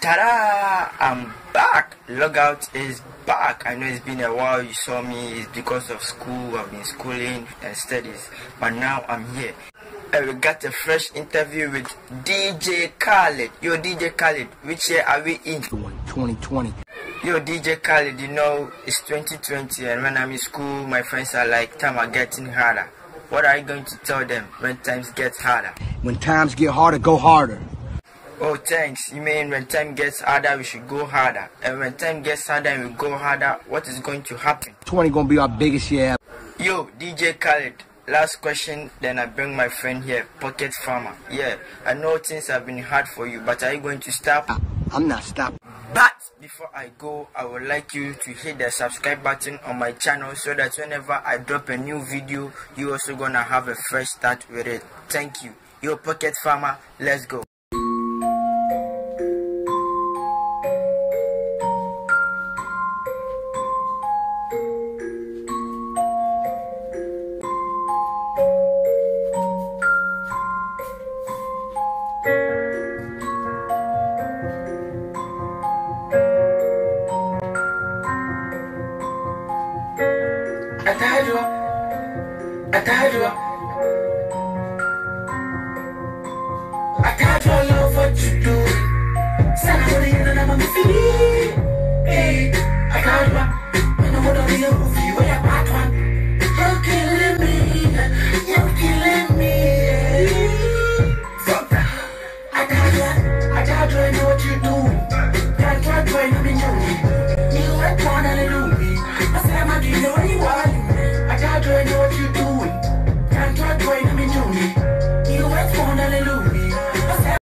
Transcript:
Ta-da! I'm back. Logout is back. I know it's been a while. You saw me. It's because of school. I've been schooling and studies, but now I'm here. And we got a fresh interview with DJ Khaled. Yo, DJ Khaled, which year are we in? 2020. Yo, DJ Khaled, you know, it's 2020, and when I'm in school, my friends are like, time are getting harder. What are you going to tell them when times get harder? When times get harder, go harder. Oh, thanks. You mean when time gets harder, we should go harder. And when time gets harder and we go harder, what is going to happen? 20 gonna be our biggest year. Yo, DJ Khaled. Last question, then I bring my friend here, Pocket Farmer. Yeah, I know things have been hard for you, but are you going to stop? I, I'm not stopping. But before I go, I would like you to hit the subscribe button on my channel so that whenever I drop a new video, you also gonna have a fresh start with it. Thank you. Yo, Pocket Farmer, let's go. Atajwa, Atajwa, Atajwa,